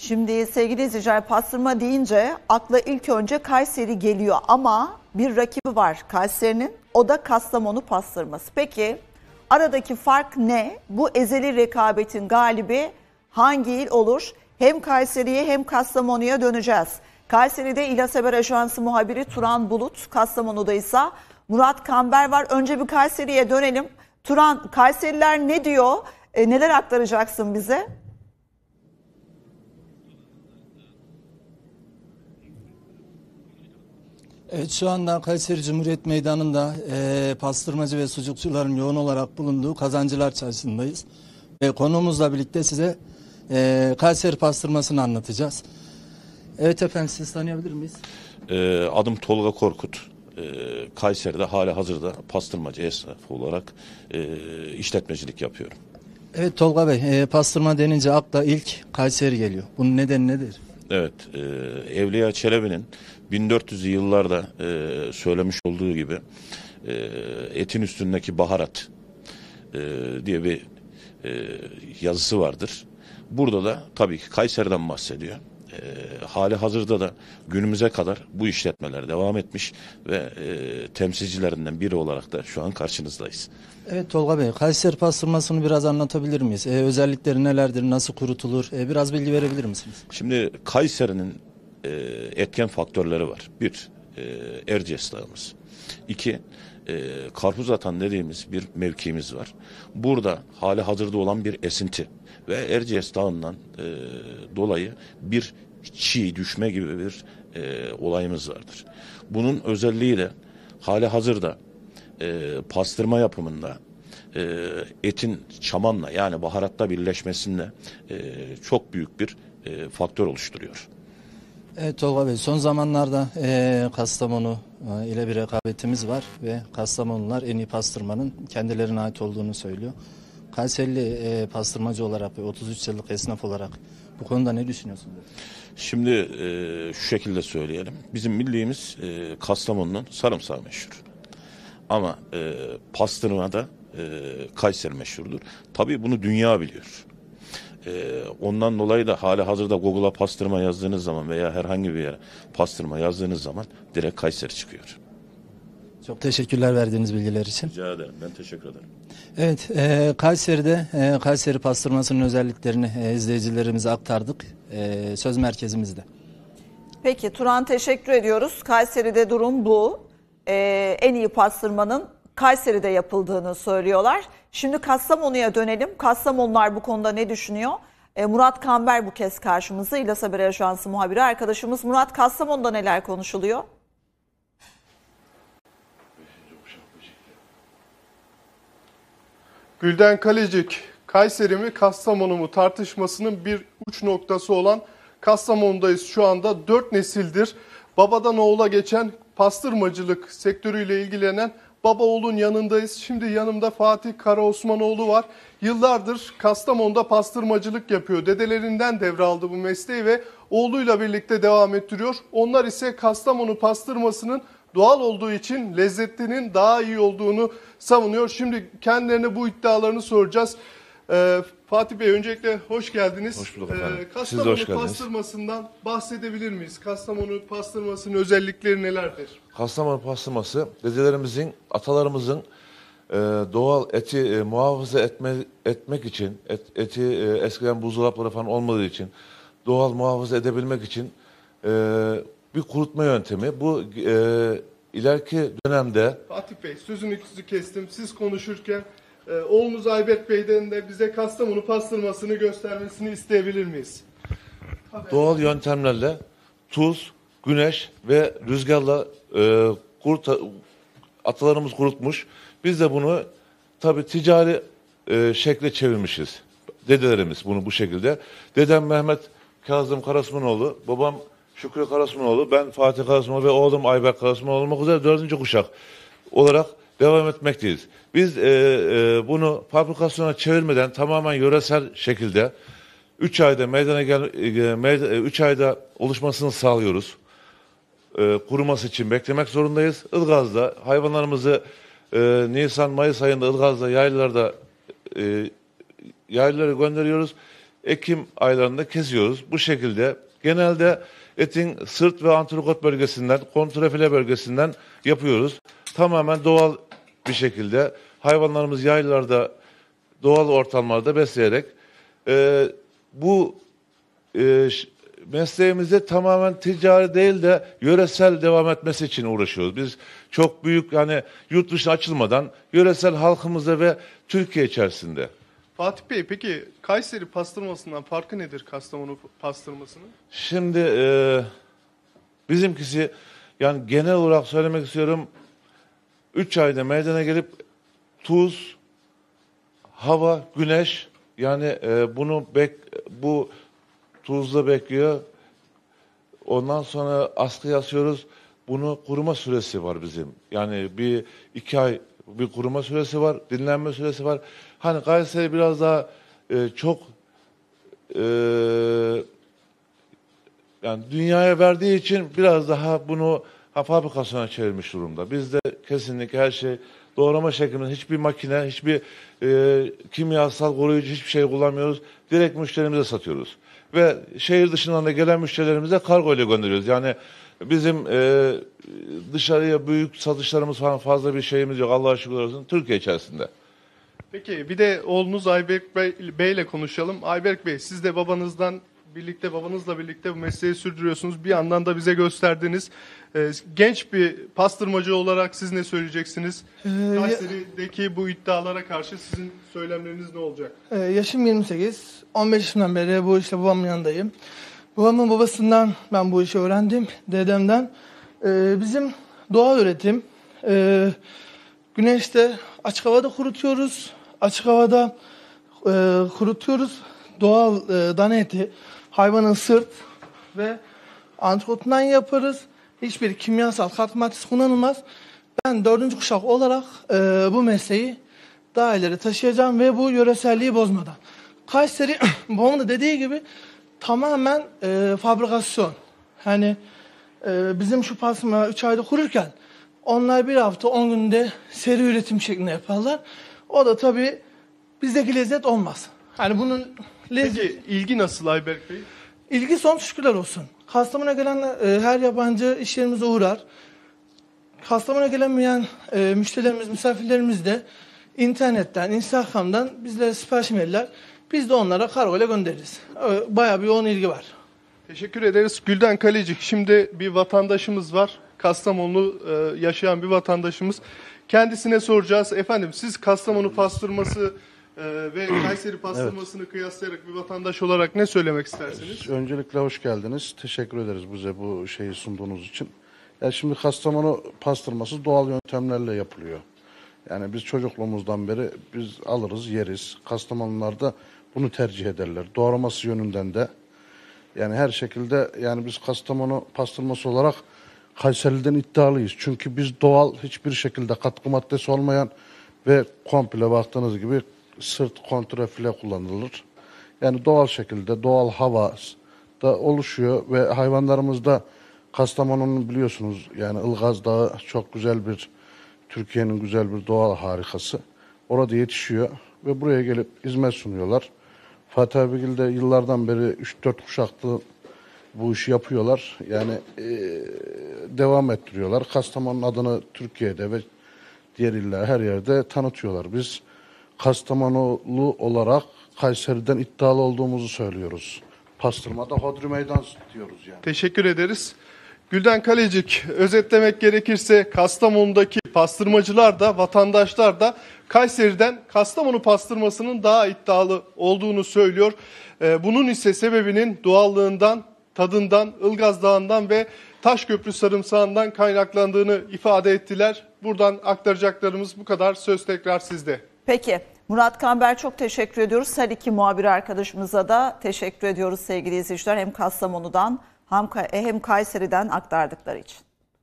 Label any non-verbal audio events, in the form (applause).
Şimdi sevgili izleyiciler pastırma deyince akla ilk önce Kayseri geliyor ama bir rakibi var Kayseri'nin o da Kastamonu pastırması. Peki aradaki fark ne? Bu ezeli rekabetin galibi hangi il olur? Hem Kayseri'ye hem Kastamonu'ya döneceğiz. Kayseri'de İlas Haber Ajansı muhabiri Turan Bulut, Kastamonu'da ise Murat Kamber var. Önce bir Kayseri'ye dönelim. Turan, Kayseriler ne diyor? E, neler aktaracaksın bize? Evet şu anda Kayseri Cumhuriyet Meydanı'nda e, pastırmacı ve sucukçuların yoğun olarak bulunduğu Kazancılar Çarşısı'ndayız. Ve konuğumuzla birlikte size e, Kayseri pastırmasını anlatacağız. Evet efendim siz tanıyabilir miyiz? Ee, adım Tolga Korkut. Ee, Kayseri'de hala hazırda pastırmacı esnafı olarak e, işletmecilik yapıyorum. Evet Tolga Bey e, pastırma denince akla ilk Kayseri geliyor. Bunun nedeni nedir? Evet, e, Evliya Çelebi'nin 1400'lü yıllarda e, söylemiş olduğu gibi e, etin üstündeki baharat e, diye bir e, yazısı vardır. Burada da tabii ki Kayseri'den bahsediyor. E, hali hazırda da günümüze kadar bu işletmeler devam etmiş ve e, temsilcilerinden biri olarak da şu an karşınızdayız. Evet Tolga Bey Kayseri pastırmasını biraz anlatabilir miyiz? E, özellikleri nelerdir? Nasıl kurutulur? E, biraz bilgi verebilir misiniz? Şimdi Kayseri'nin e, etken faktörleri var. Bir, e, Erciyes Dağımız. İki, e, karpuz atan dediğimiz bir mevkimiz var. Burada hali hazırda olan bir esinti ve Erciyes Dağı'ndan e, dolayı bir çiğ düşme gibi bir e, olayımız vardır. Bunun özelliği de hali hazırda e, pastırma yapımında e, etin çamanla yani baharatta birleşmesinde e, çok büyük bir e, faktör oluşturuyor. Evet Tolga Bey son zamanlarda e, Kastamonu e, ile bir rekabetimiz var ve Kastamonular en iyi pastırmanın kendilerine ait olduğunu söylüyor. Kayserili e, pastırmacı olarak ve 33 yıllık esnaf olarak bu konuda ne düşünüyorsunuz? Şimdi e, şu şekilde söyleyelim. Bizim milliğimiz e, Kastamonu'nun sarımsağı meşhur. Ama e, pastırmada e, Kayseri meşhurdur. Tabii bunu dünya biliyor. E, ondan dolayı da hali hazırda Google'a pastırma yazdığınız zaman veya herhangi bir yere pastırma yazdığınız zaman direkt Kayseri çıkıyor. Çok teşekkürler verdiğiniz bilgiler için. Rica ederim. Ben teşekkür ederim. Evet, e, Kayseri'de e, Kayseri pastırmasının özelliklerini e, izleyicilerimize aktardık. E, söz merkezimizde. Peki Turan teşekkür ediyoruz. Kayseri'de durum bu. Ee, en iyi pastırmanın Kayseri'de yapıldığını söylüyorlar. Şimdi Kastamonu'ya dönelim. Kastamonular bu konuda ne düşünüyor? Ee, Murat Kamber bu kez karşımızda. İlas Haber Ajansı muhabiri arkadaşımız. Murat Kastamonu'da neler konuşuluyor? Gülden Kalecik, Kayseri mi Kastamonu mu tartışmasının bir uç noktası olan Kastamonu'dayız şu anda. Dört nesildir babadan oğula geçen pastırmacılık sektörüyle ilgilenen baba oğlun yanındayız. Şimdi yanımda Fatih Karaosmanoğlu var. Yıllardır Kastamonu'da pastırmacılık yapıyor. Dedelerinden devraldı bu mesleği ve oğluyla birlikte devam ettiriyor. Onlar ise Kastamonu pastırmasının doğal olduğu için lezzetinin daha iyi olduğunu savunuyor. Şimdi kendilerine bu iddialarını soracağız. Ee, Fatih Bey öncelikle hoş geldiniz. Hoş bulduk efendim. Ee, Siz de Kastamonu hoş geldiniz. pastırmasından bahsedebilir miyiz? Kastamonu pastırmasının özellikleri nelerdir? Kastamonu pastırması dedelerimizin, atalarımızın e, doğal eti e, muhafaza etme, etmek için, et, eti e, eskiden buzdolapları falan olmadığı için doğal muhafaza edebilmek için e, bir kurutma yöntemi. Bu e, ileriki dönemde Fatih Bey sözünüzü kestim. Siz konuşurken e, oğlunuz Ayberk Bey'den de bize Kastamonu pastırmasını göstermesini isteyebilir miyiz? doğal yöntemlerle tuz, güneş ve rüzgarla e, kurut, atalarımız kurutmuş. Biz de bunu tabi ticari e, şekle çevirmişiz. Dedelerimiz bunu bu şekilde. Dedem Mehmet Kazım Karasmanoğlu, babam Şükrü Karasmanoğlu, ben Fatih Karasmanoğlu ve oğlum Ayberk Karasmanoğlu olmak üzere dördüncü kuşak olarak devam etmekteyiz. Biz e, e, bunu fabrikasyona çevirmeden tamamen yöresel şekilde 3 ayda meydana gel 3 ayda oluşmasını sağlıyoruz. E, kuruması için beklemek zorundayız. Ilgaz'da hayvanlarımızı e, Nisan Mayıs ayında Ilgaz'da yaylalarda e, yaylalara gönderiyoruz. Ekim aylarında kesiyoruz. Bu şekilde genelde etin sırt ve antrikot bölgesinden, kontrafile bölgesinden yapıyoruz. Tamamen doğal bir şekilde hayvanlarımız yaylalarda doğal ortamlarda besleyerek e, bu e, mesleğimizde tamamen ticari değil de yöresel devam etmesi için uğraşıyoruz. Biz çok büyük yani yurt dışına açılmadan yöresel halkımıza ve Türkiye içerisinde. Fatih Bey peki Kayseri pastırmasından farkı nedir Kastamonu pastırmasının? Şimdi e, bizimkisi yani genel olarak söylemek istiyorum 3 ayda meydana gelip tuz, hava, güneş yani e, bunu bek bu tuzla bekliyor. Ondan sonra askıya asıyoruz. Bunu kuruma süresi var bizim. Yani bir iki ay bir kuruma süresi var, dinlenme süresi var. Hani Kayseri biraz daha e, çok e, yani dünyaya verdiği için biraz daha bunu ha, fabrikasyona çevirmiş durumda. Bizde kesinlikle her şey doğrama şeklinde hiçbir makine, hiçbir e, kimyasal koruyucu hiçbir şey kullanmıyoruz. Direkt müşterimize satıyoruz. Ve şehir dışından da gelen müşterilerimize kargo ile gönderiyoruz. Yani bizim e, dışarıya büyük satışlarımız falan fazla bir şeyimiz yok. Allah'a şükürler olsun. Türkiye içerisinde. Peki bir de oğlunuz Ayberk Bey, Bey ile konuşalım. Ayberk Bey siz de babanızdan birlikte babanızla birlikte bu mesleği sürdürüyorsunuz. Bir yandan da bize gösterdiniz. Ee, genç bir pastırmacı olarak siz ne söyleyeceksiniz? Kayseri'deki bu iddialara karşı sizin söylemleriniz ne olacak? Ee, yaşım 28. 15 yaşından beri bu işte babamın yanındayım. Babamın babasından ben bu işi öğrendim. Dedemden. Ee, bizim doğal üretim. Ee, güneşte açık havada kurutuyoruz. Açık havada e, kurutuyoruz. Doğal e, dana eti, hayvanın sırt ve antrikotundan yaparız. Hiçbir kimyasal katkı maddesi kullanılmaz. Ben dördüncü kuşak olarak e, bu mesleği daha ileri taşıyacağım ve bu yöreselliği bozmadan. Kayseri, (clears throat) babamın dediği gibi tamamen e, fabrikasyon. Hani e, bizim şu pasma 3 ayda kururken onlar bir hafta 10 günde seri üretim şeklinde yaparlar. O da tabii bizdeki lezzet olmaz. Hani bunun lezzeti... Peki ilgi nasıl Ayberk Bey? İlgi son şükürler olsun. Kastamonu'ya gelen e, her yabancı iş yerimize uğrar. Kastamonu'ya gelemeyen e, müşterilerimiz, misafirlerimiz de internetten, Instagram'dan bizlere sipariş verirler. Biz de onlara kargo ile göndeririz. E, Bayağı bir yoğun ilgi var. Teşekkür ederiz. Gülden Kalecik. Şimdi bir vatandaşımız var. Kastamonu e, yaşayan bir vatandaşımız. Kendisine soracağız. Efendim siz Kastamonu pastırması e, ve (clears throat) Kayseri pastırmasını kıyaslayarak bir vatandaş olarak ne söylemek istersiniz? Öncelikle hoş geldiniz. Teşekkür ederiz bize bu şeyi sunduğunuz için. Ya şimdi Kastamonu pastırması doğal yöntemlerle yapılıyor. Yani biz çocukluğumuzdan beri biz alırız, yeriz. Kastamonular da bunu tercih ederler. Doğraması yönünden de yani her şekilde yani biz Kastamonu pastırması olarak Kayseri'den iddialıyız. Çünkü biz doğal hiçbir şekilde katkı maddesi olmayan ve komple baktığınız gibi sırt kontrafile kullanılır. Yani doğal şekilde doğal hava da oluşuyor ve hayvanlarımızda Kastamonu'nun biliyorsunuz yani Ilgaz Dağı çok güzel bir Türkiye'nin güzel bir doğal harikası. Orada yetişiyor ve buraya gelip hizmet sunuyorlar. Fatih Abigil de yıllardan beri 3-4 kuşaklı bu işi yapıyorlar. Yani eee, devam ettiriyorlar. Kastamonu'nun adını Türkiye'de ve diğer iller her yerde tanıtıyorlar. Biz Kastamonulu olarak Kayseri'den iddialı olduğumuzu söylüyoruz. Pastırmada Hodri Meydan diyoruz yani. Teşekkür ederiz. Gülden Kalecik, özetlemek gerekirse Kastamonu'daki pastırmacılar da vatandaşlar da Kayseri'den Kastamonu pastırmasının daha iddialı olduğunu söylüyor. Ee, Bunun ise sebebinin doğallığından, tadından, Ilgaz Dağı'ndan ve Taşköprü sarımsağından kaynaklandığını ifade ettiler. Buradan aktaracaklarımız bu kadar. Söz tekrar sizde. Peki Murat Kamber çok teşekkür ediyoruz. Her iki muhabir arkadaşımıza da teşekkür ediyoruz sevgili izleyiciler. Hem Kastamonu'dan hem Kayseri'den aktardıkları için.